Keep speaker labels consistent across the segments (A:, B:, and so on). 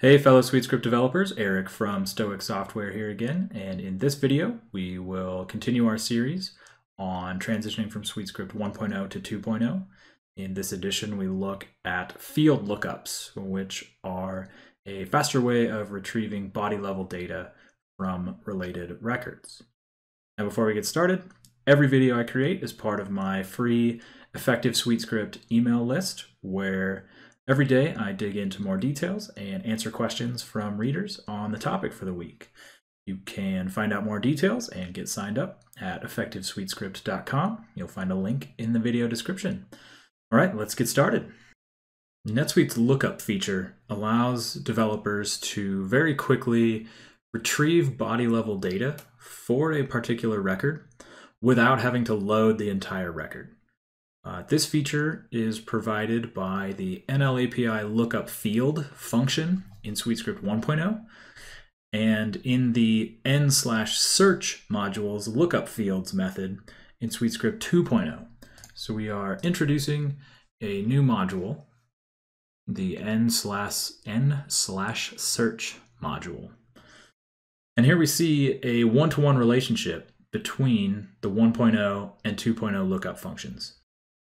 A: Hey fellow SuiteScript developers, Eric from Stoic Software here again, and in this video we will continue our series on transitioning from SuiteScript 1.0 to 2.0. In this edition we look at field lookups, which are a faster way of retrieving body level data from related records. Now before we get started, every video I create is part of my free effective SuiteScript email list where Every day, I dig into more details and answer questions from readers on the topic for the week. You can find out more details and get signed up at effectivesuitescript.com. You'll find a link in the video description. All right, let's get started. NetSuite's lookup feature allows developers to very quickly retrieve body level data for a particular record without having to load the entire record. Uh, this feature is provided by the NLAPI lookup field function in SuiteScript 1.0 and in the n slash search module's lookup fields method in SuiteScript 2.0. So we are introducing a new module, the n slash n slash search module. And here we see a one-to-one -one relationship between the 1.0 and 2.0 lookup functions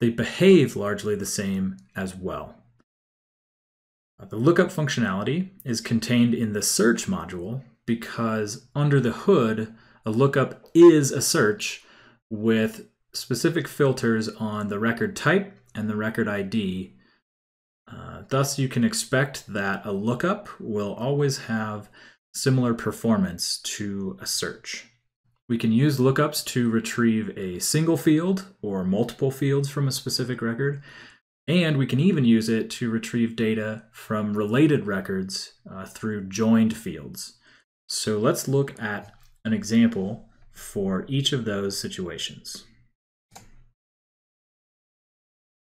A: they behave largely the same as well. Uh, the lookup functionality is contained in the search module because under the hood, a lookup is a search with specific filters on the record type and the record ID. Uh, thus, you can expect that a lookup will always have similar performance to a search. We can use lookups to retrieve a single field or multiple fields from a specific record, and we can even use it to retrieve data from related records uh, through joined fields. So let's look at an example for each of those situations.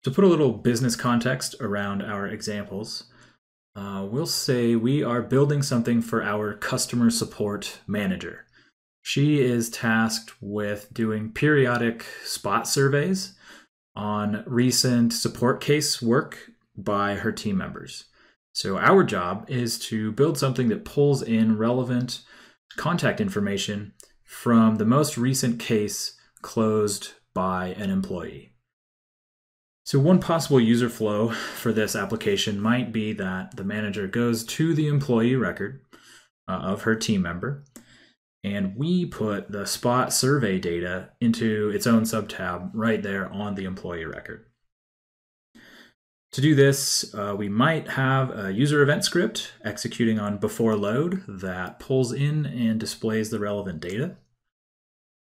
A: To put a little business context around our examples, uh, we'll say we are building something for our customer support manager. She is tasked with doing periodic spot surveys on recent support case work by her team members. So, our job is to build something that pulls in relevant contact information from the most recent case closed by an employee. So, one possible user flow for this application might be that the manager goes to the employee record uh, of her team member and we put the spot survey data into its own subtab right there on the employee record. To do this, uh, we might have a user event script executing on before load that pulls in and displays the relevant data.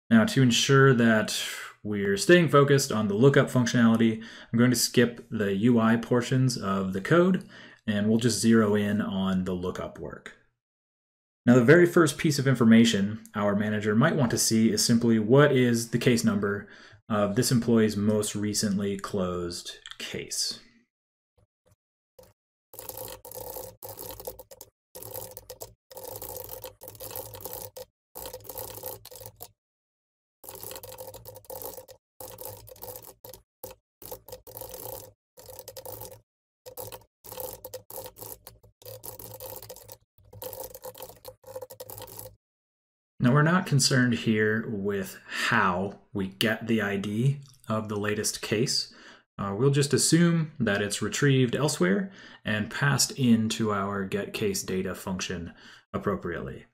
A: Now, to ensure that we're staying focused on the lookup functionality, I'm going to skip the UI portions of the code and we'll just zero in on the lookup work. Now, the very first piece of information our manager might want to see is simply what is the case number of this employee's most recently closed case. Now we're not concerned here with how we get the ID of the latest case. Uh, we'll just assume that it's retrieved elsewhere and passed into our getCaseData function appropriately.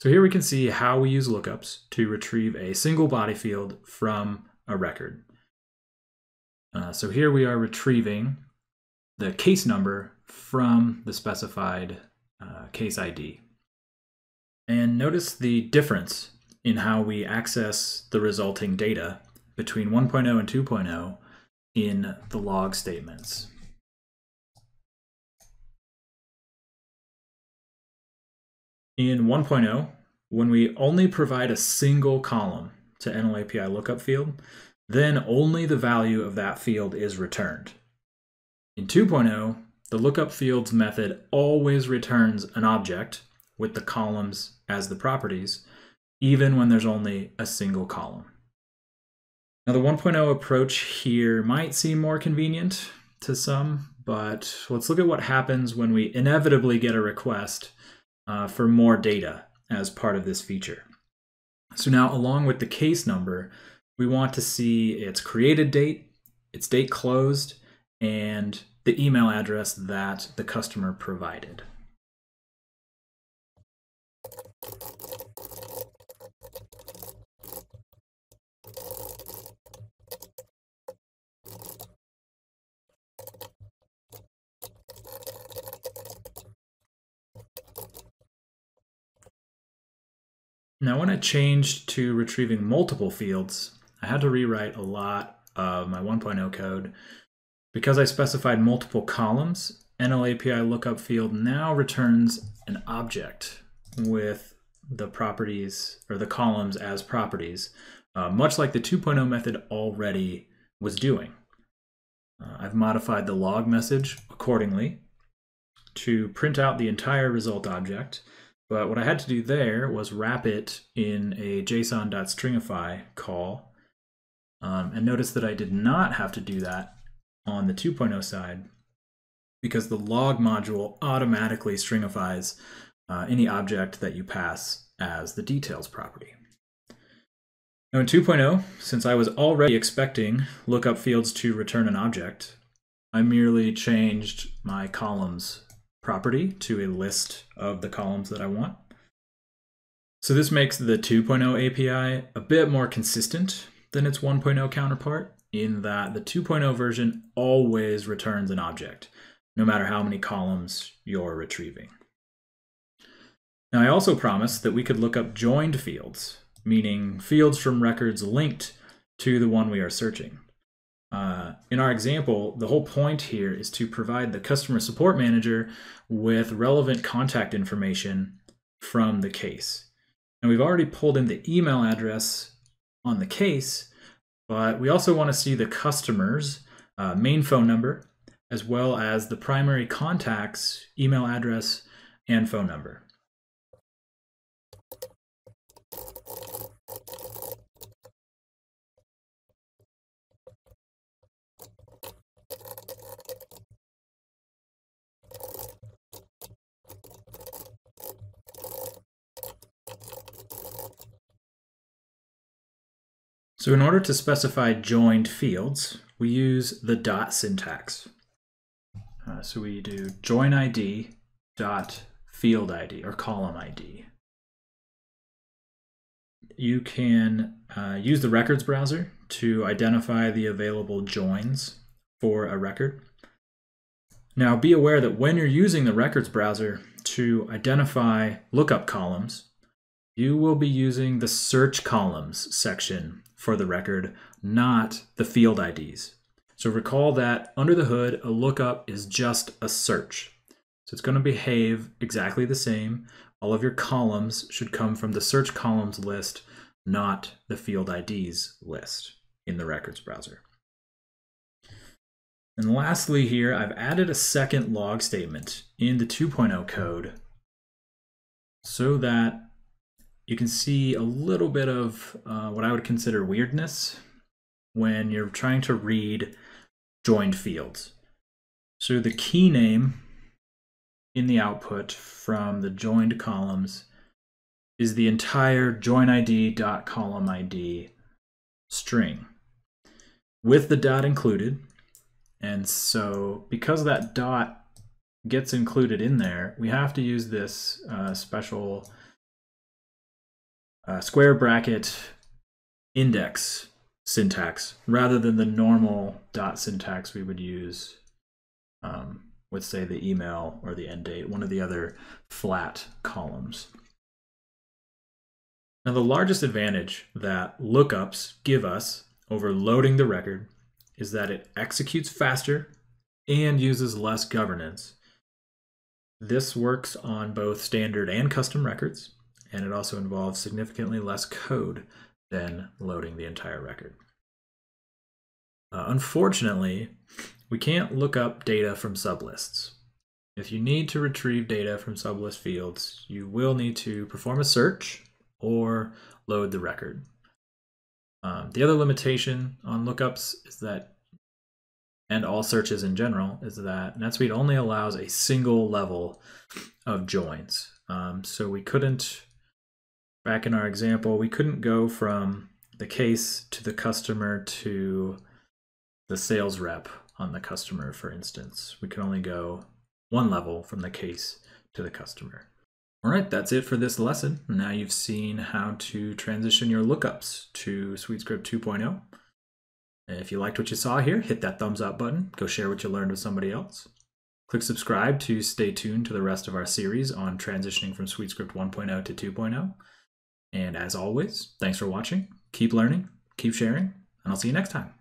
A: So here we can see how we use lookups to retrieve a single body field from a record. Uh, so here we are retrieving the case number from the specified uh, case ID. And notice the difference in how we access the resulting data between 1.0 and 2.0 in the log statements. In 1.0, when we only provide a single column to NLAPI lookup field, then only the value of that field is returned. In 2.0, the lookup fields method always returns an object with the columns as the properties, even when there's only a single column. Now the 1.0 approach here might seem more convenient to some, but let's look at what happens when we inevitably get a request uh, for more data as part of this feature. So now along with the case number, we want to see its created date, its date closed, and the email address that the customer provided. Now when I changed to retrieving multiple fields, I had to rewrite a lot of my 1.0 code. Because I specified multiple columns, NLAPI lookup field now returns an object with the properties or the columns as properties, uh, much like the 2.0 method already was doing. Uh, I've modified the log message accordingly to print out the entire result object but what I had to do there was wrap it in a json.stringify call. Um, and notice that I did not have to do that on the 2.0 side because the log module automatically stringifies uh, any object that you pass as the details property. Now in 2.0, since I was already expecting lookup fields to return an object, I merely changed my columns property to a list of the columns that I want. So this makes the 2.0 API a bit more consistent than its 1.0 counterpart in that the 2.0 version always returns an object, no matter how many columns you're retrieving. Now I also promised that we could look up joined fields, meaning fields from records linked to the one we are searching. Uh, in our example, the whole point here is to provide the customer support manager with relevant contact information from the case. And we've already pulled in the email address on the case, but we also want to see the customer's uh, main phone number, as well as the primary contact's email address and phone number. So in order to specify joined fields, we use the dot syntax. Uh, so we do join ID dot field ID or column ID. You can uh, use the records browser to identify the available joins for a record. Now be aware that when you're using the records browser to identify lookup columns, you will be using the search columns section for the record, not the field IDs. So recall that under the hood, a lookup is just a search. So it's going to behave exactly the same. All of your columns should come from the search columns list, not the field IDs list in the records browser. And lastly here, I've added a second log statement in the 2.0 code so that you can see a little bit of uh, what I would consider weirdness when you're trying to read joined fields. So the key name in the output from the joined columns is the entire join ID dot column ID string with the dot included. And so because that dot gets included in there, we have to use this uh, special uh, square bracket index syntax rather than the normal dot syntax we would use um, with, say, the email or the end date, one of the other flat columns. Now, the largest advantage that lookups give us over loading the record is that it executes faster and uses less governance. This works on both standard and custom records and it also involves significantly less code than loading the entire record. Uh, unfortunately, we can't look up data from sublists. If you need to retrieve data from sublist fields, you will need to perform a search or load the record. Um, the other limitation on lookups is that and all searches in general is that NetSuite only allows a single level of joins. Um, so we couldn't, back in our example, we couldn't go from the case to the customer to the sales rep on the customer, for instance. We can only go one level from the case to the customer. All right, that's it for this lesson. Now you've seen how to transition your lookups to SuiteScript 2.0. If you liked what you saw here, hit that thumbs up button. Go share what you learned with somebody else. Click subscribe to stay tuned to the rest of our series on transitioning from SuiteScript 1.0 to 2.0. And as always, thanks for watching. Keep learning, keep sharing, and I'll see you next time.